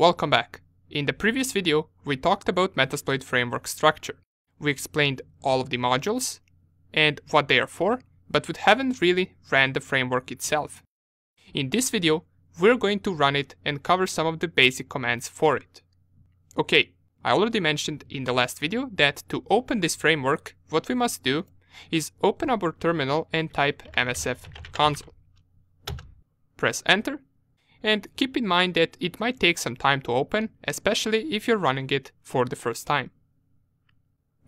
Welcome back. In the previous video, we talked about Metasploit framework structure. We explained all of the modules and what they are for, but we haven't really ran the framework itself. In this video, we're going to run it and cover some of the basic commands for it. Okay, I already mentioned in the last video that to open this framework, what we must do is open up our terminal and type msf console. Press enter and keep in mind that it might take some time to open, especially if you're running it for the first time.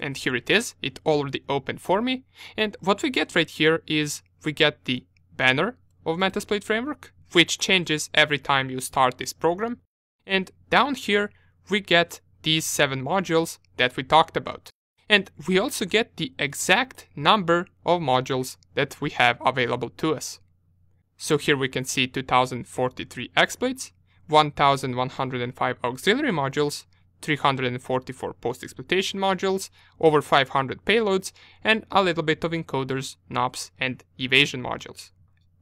And here it is, it already opened for me, and what we get right here is we get the banner of Metasploit Framework, which changes every time you start this program, and down here we get these seven modules that we talked about. And we also get the exact number of modules that we have available to us. So here we can see 2043 exploits, 1105 auxiliary modules, 344 post-exploitation modules, over 500 payloads, and a little bit of encoders, NOPs, and evasion modules.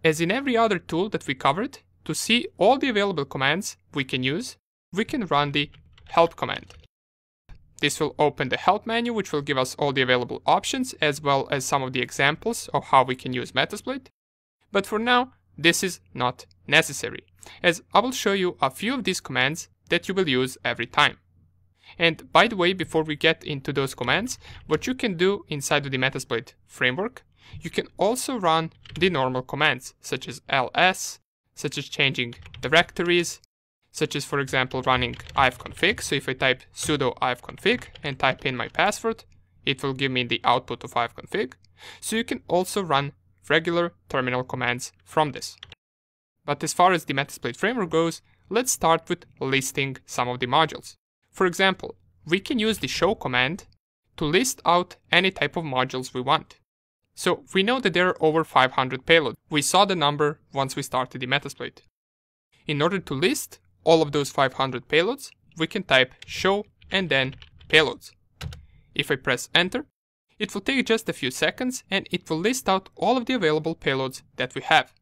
As in every other tool that we covered, to see all the available commands we can use, we can run the help command. This will open the help menu, which will give us all the available options, as well as some of the examples of how we can use Metasploit. But for now, this is not necessary, as I will show you a few of these commands that you will use every time. And by the way, before we get into those commands, what you can do inside of the Metasploit framework, you can also run the normal commands, such as ls, such as changing directories, such as for example running ifconfig. So if I type sudo ifconfig and type in my password, it will give me the output of ifconfig. So you can also run regular terminal commands from this. But as far as the Metasploit framework goes, let's start with listing some of the modules. For example, we can use the show command to list out any type of modules we want. So we know that there are over 500 payloads. We saw the number once we started the Metasploit. In order to list all of those 500 payloads, we can type show and then payloads. If I press enter, it will take just a few seconds and it will list out all of the available payloads that we have.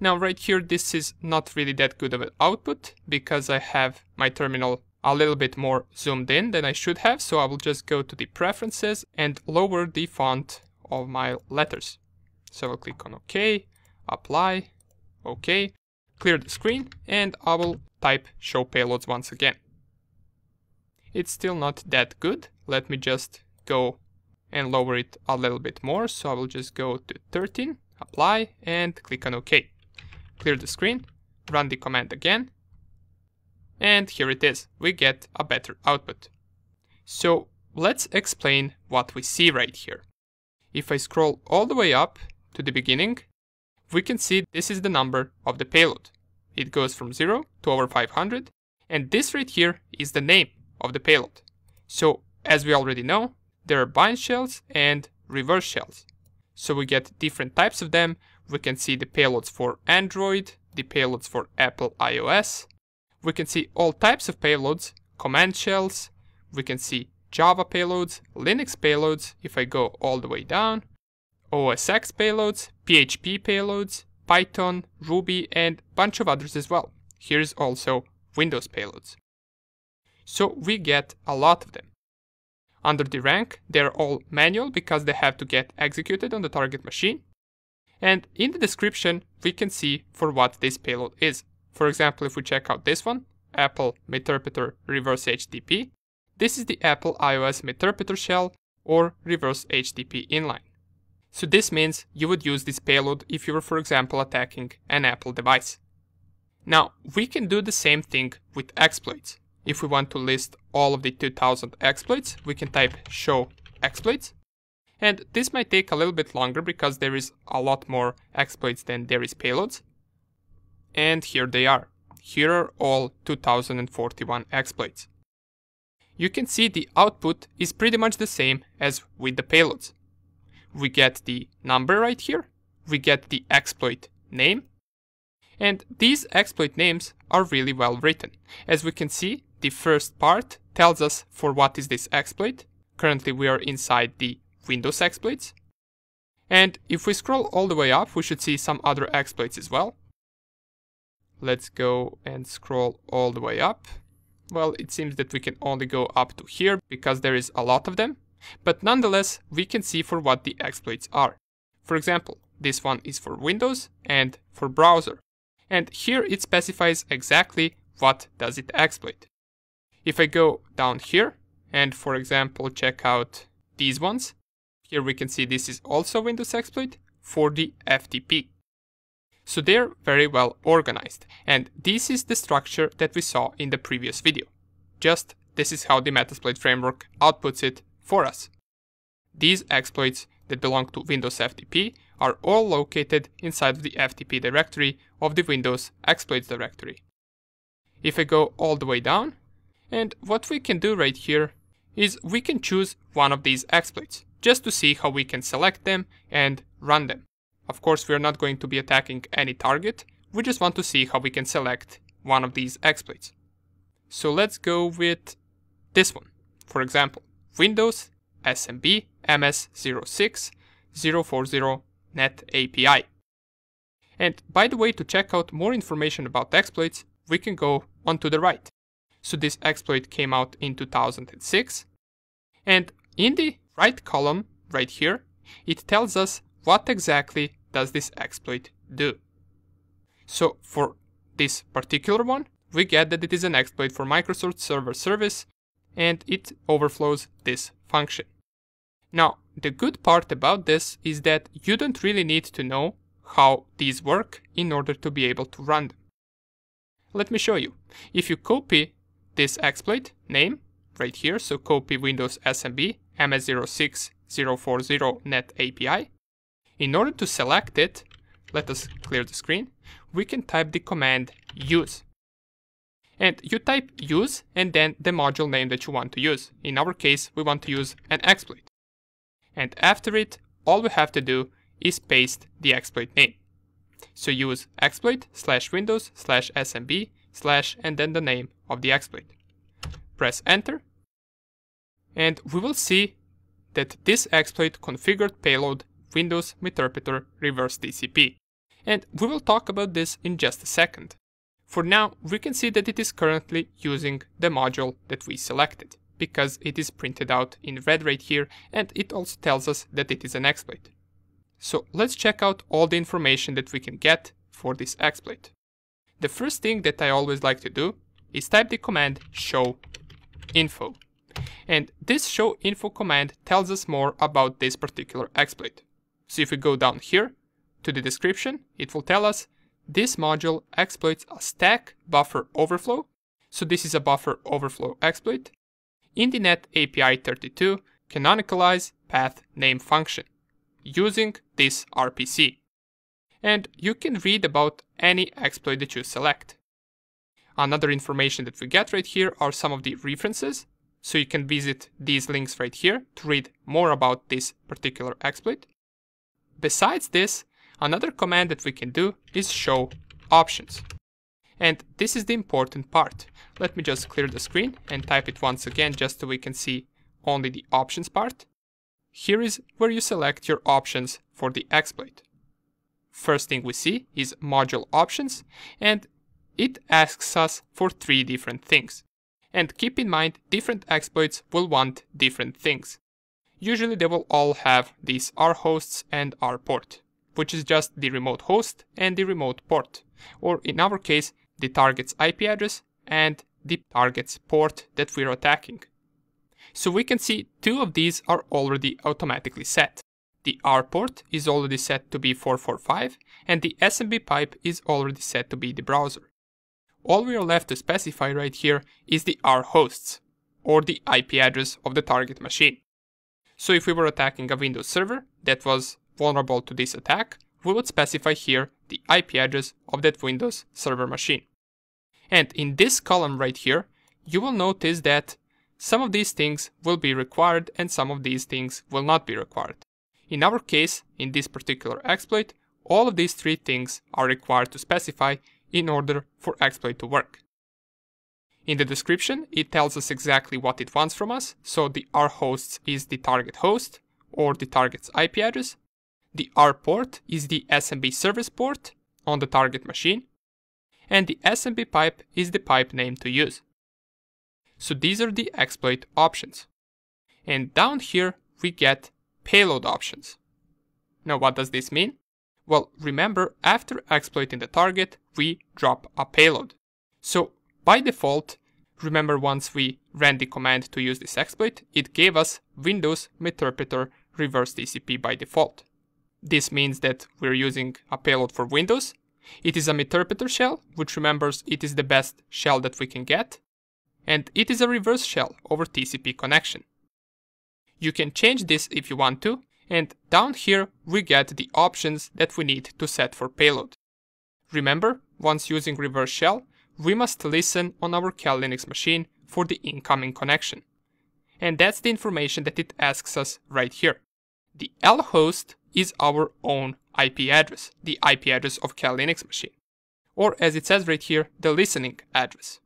Now right here this is not really that good of an output because I have my terminal a little bit more zoomed in than I should have so I will just go to the preferences and lower the font of my letters. So I'll click on OK, apply, OK, clear the screen and I will type show payloads once again. It's still not that good. Let me just go and lower it a little bit more. So I will just go to 13, apply, and click on OK. Clear the screen, run the command again, and here it is. We get a better output. So let's explain what we see right here. If I scroll all the way up to the beginning, we can see this is the number of the payload. It goes from 0 to over 500, and this right here is the name of the payload. So as we already know, there are bind shells and reverse shells. So we get different types of them. We can see the payloads for Android, the payloads for Apple iOS. We can see all types of payloads, command shells. We can see Java payloads, Linux payloads, if I go all the way down, OSX payloads, PHP payloads, Python, Ruby, and bunch of others as well. Here's also Windows payloads. So we get a lot of them. Under the rank, they're all manual because they have to get executed on the target machine. And in the description, we can see for what this payload is. For example, if we check out this one, Apple Meterpreter Reverse HTTP, this is the Apple iOS Meterpreter shell or Reverse HTTP inline. So this means you would use this payload if you were, for example, attacking an Apple device. Now, we can do the same thing with exploits. If we want to list all of the 2000 exploits, we can type show exploits. And this might take a little bit longer because there is a lot more exploits than there is payloads. And here they are. Here are all 2041 exploits. You can see the output is pretty much the same as with the payloads. We get the number right here, we get the exploit name, and these exploit names are really well written. As we can see, the first part tells us for what is this exploit. Currently we are inside the Windows exploits. And if we scroll all the way up, we should see some other exploits as well. Let's go and scroll all the way up. Well, it seems that we can only go up to here because there is a lot of them. But nonetheless, we can see for what the exploits are. For example, this one is for Windows and for browser. And here it specifies exactly what does it exploit. If I go down here and for example check out these ones, here we can see this is also Windows exploit for the FTP. So they're very well organized and this is the structure that we saw in the previous video. Just this is how the Metasploit framework outputs it for us. These exploits that belong to Windows FTP are all located inside of the FTP directory of the Windows exploits directory. If I go all the way down, and what we can do right here is we can choose one of these exploits, just to see how we can select them and run them. Of course, we are not going to be attacking any target, we just want to see how we can select one of these exploits. So let's go with this one. For example, Windows SMB MS06 040 Net API. And by the way, to check out more information about exploits, we can go on to the right. So this exploit came out in 2006. And in the right column, right here, it tells us what exactly does this exploit do. So for this particular one, we get that it is an exploit for Microsoft Server Service and it overflows this function. Now, the good part about this is that you don't really need to know how these work in order to be able to run them. Let me show you. If you copy this exploit name right here, so copy Windows SMB MS06040 net API, in order to select it, let us clear the screen, we can type the command use. And you type use and then the module name that you want to use. In our case, we want to use an exploit and after it, all we have to do is paste the exploit name. So use exploit slash windows slash smb slash and then the name of the exploit. Press enter and we will see that this exploit configured payload Windows Meterpreter reverse TCP. And we will talk about this in just a second. For now, we can see that it is currently using the module that we selected because it is printed out in red right here and it also tells us that it is an exploit. So let's check out all the information that we can get for this exploit. The first thing that I always like to do is type the command show info. And this show info command tells us more about this particular exploit. So if we go down here to the description, it will tell us this module exploits a stack buffer overflow. So this is a buffer overflow exploit in the net API 32 canonicalize path name function using this RPC. And you can read about any exploit that you select. Another information that we get right here are some of the references, so you can visit these links right here to read more about this particular exploit. Besides this, another command that we can do is show options. And this is the important part. Let me just clear the screen and type it once again just so we can see only the options part. Here is where you select your options for the exploit. First thing we see is module options and it asks us for three different things. And keep in mind, different exploits will want different things. Usually they will all have these R hosts and R port, which is just the remote host and the remote port. Or in our case, the target's IP address and the target's port that we're attacking. So we can see two of these are already automatically set. The R port is already set to be 445 and the SMB pipe is already set to be the browser. All we are left to specify right here is the R hosts or the IP address of the target machine. So if we were attacking a Windows server that was vulnerable to this attack, we would specify here the IP address of that Windows server machine. And in this column right here, you will notice that some of these things will be required and some of these things will not be required. In our case, in this particular exploit, all of these three things are required to specify in order for exploit to work. In the description, it tells us exactly what it wants from us, so the rhosts is the target host, or the target's IP address, the R port is the SMB service port on the target machine. and the SMB pipe is the pipe name to use. So these are the exploit options. And down here we get payload options. Now what does this mean? Well, remember after exploiting the target, we drop a payload. So by default, remember once we ran the command to use this exploit, it gave us Windows Meterpreter reverse TCP by default. This means that we're using a payload for Windows. It is a Meterpreter shell, which remembers it is the best shell that we can get. And it is a reverse shell over TCP connection. You can change this if you want to, and down here we get the options that we need to set for payload. Remember, once using reverse shell, we must listen on our Kali Linux machine for the incoming connection. And that's the information that it asks us right here. The L host is our own IP address, the IP address of Kali Linux machine. Or as it says right here, the listening address.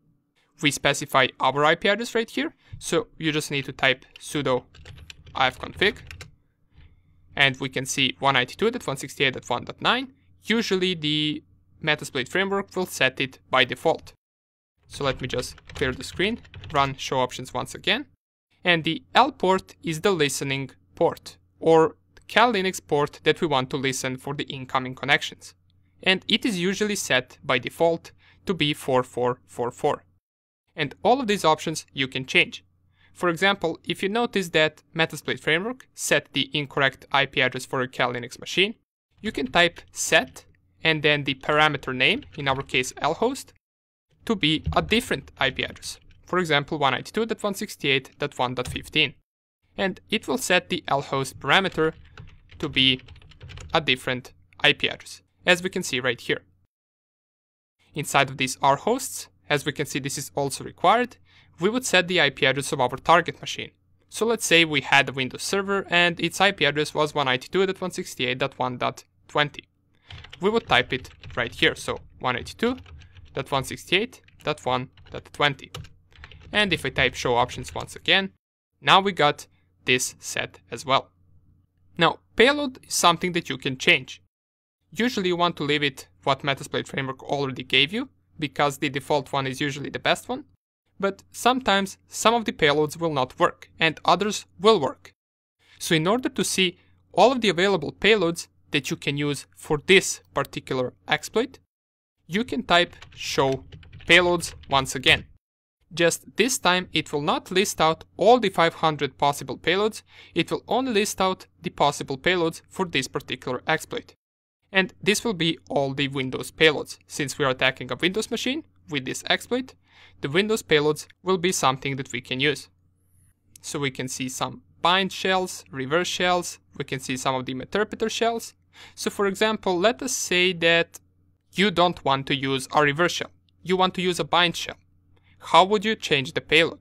We specify our IP address right here, so you just need to type sudo ifconfig and we can see 192.168.1.9. Usually the Metasploit framework will set it by default. So let me just clear the screen, run show options once again. And the L port is the listening port, or Kali Linux port that we want to listen for the incoming connections. And it is usually set by default to be 4444. And all of these options you can change. For example, if you notice that Metasploit framework set the incorrect IP address for a Kali Linux machine, you can type set and then the parameter name, in our case lhost, to be a different IP address. For example, 192.168.1.15. And it will set the lhost parameter to be a different IP address, as we can see right here. Inside of these R hosts, as we can see this is also required, we would set the IP address of our target machine. So let's say we had a Windows server and its IP address was 192.168.1.20. We would type it right here, so 192.168.1.20. And if I type show options once again, now we got this set as well. Now, payload is something that you can change. Usually you want to leave it what Metasploit framework already gave you, because the default one is usually the best one but sometimes some of the payloads will not work and others will work. So in order to see all of the available payloads that you can use for this particular exploit, you can type show payloads once again. Just this time it will not list out all the 500 possible payloads, it will only list out the possible payloads for this particular exploit. And this will be all the Windows payloads. Since we are attacking a Windows machine with this exploit, the Windows payloads will be something that we can use. So we can see some bind shells, reverse shells, we can see some of the interpreter shells. So for example, let us say that you don't want to use a reverse shell. You want to use a bind shell. How would you change the payload?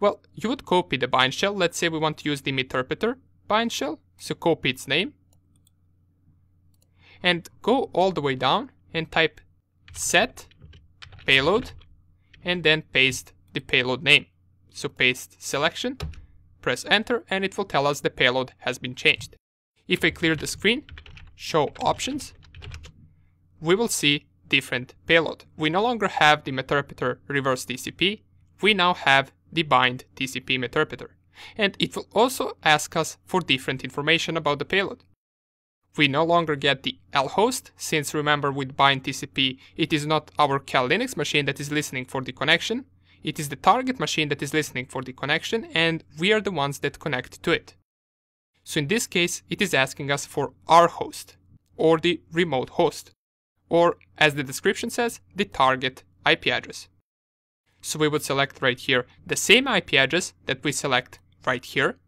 Well, you would copy the bind shell. Let's say we want to use the interpreter bind shell. So copy its name. And go all the way down and type set payload and then paste the payload name. So paste selection, press enter and it will tell us the payload has been changed. If I clear the screen, show options, we will see different payload. We no longer have the Meterpreter reverse TCP, we now have the bind TCP Meterpreter. And it will also ask us for different information about the payload we no longer get the L host, since remember with bind TCP, it is not our Kali Linux machine that is listening for the connection, it is the target machine that is listening for the connection and we are the ones that connect to it. So in this case, it is asking us for our host, or the remote host, or as the description says, the target IP address. So we would select right here the same IP address that we select right here,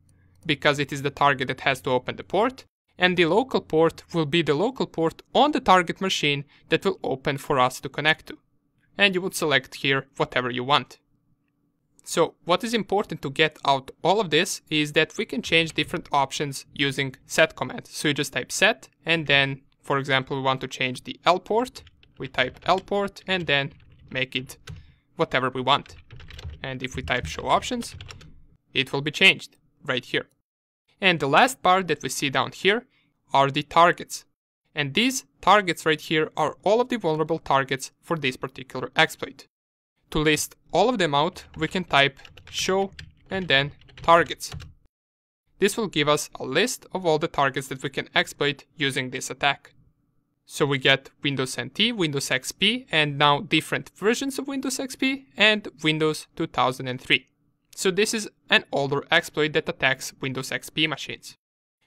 because it is the target that has to open the port, and the local port will be the local port on the target machine that will open for us to connect to. And you would select here whatever you want. So what is important to get out all of this is that we can change different options using set command. So you just type set and then for example we want to change the L port. We type L port and then make it whatever we want. And if we type show options, it will be changed right here. And the last part that we see down here are the targets. And these targets right here are all of the vulnerable targets for this particular exploit. To list all of them out, we can type show and then targets. This will give us a list of all the targets that we can exploit using this attack. So we get Windows NT, Windows XP, and now different versions of Windows XP and Windows 2003. So this is an older exploit that attacks Windows XP machines.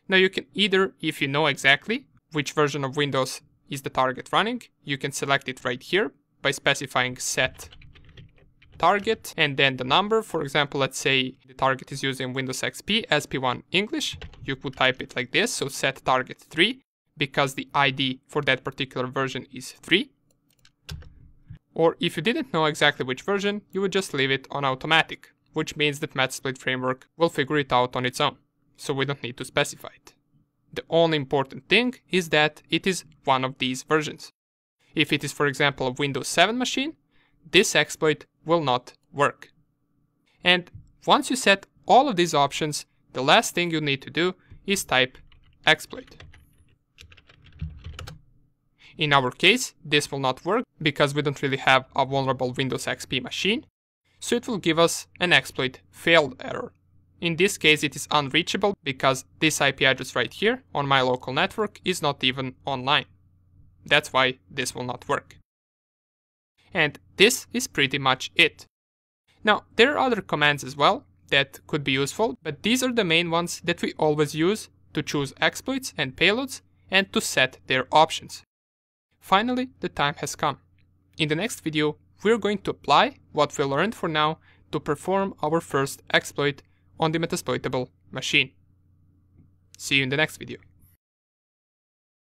Now you can either, if you know exactly which version of Windows is the target running, you can select it right here by specifying set target and then the number. For example, let's say the target is using Windows XP SP1 English. You could type it like this, so set target 3 because the ID for that particular version is 3. Or if you didn't know exactly which version, you would just leave it on automatic, which means that Metasploit framework will figure it out on its own, so we don't need to specify it. The only important thing is that it is one of these versions. If it is for example a Windows 7 machine, this exploit will not work. And once you set all of these options, the last thing you need to do is type exploit. In our case, this will not work because we don't really have a vulnerable Windows XP machine, so it will give us an exploit failed error. In this case it is unreachable because this IP address right here on my local network is not even online. That's why this will not work. And this is pretty much it. Now, there are other commands as well that could be useful, but these are the main ones that we always use to choose exploits and payloads and to set their options. Finally, the time has come. In the next video, we're going to apply what we learned for now to perform our first exploit on the Metasploitable machine. See you in the next video.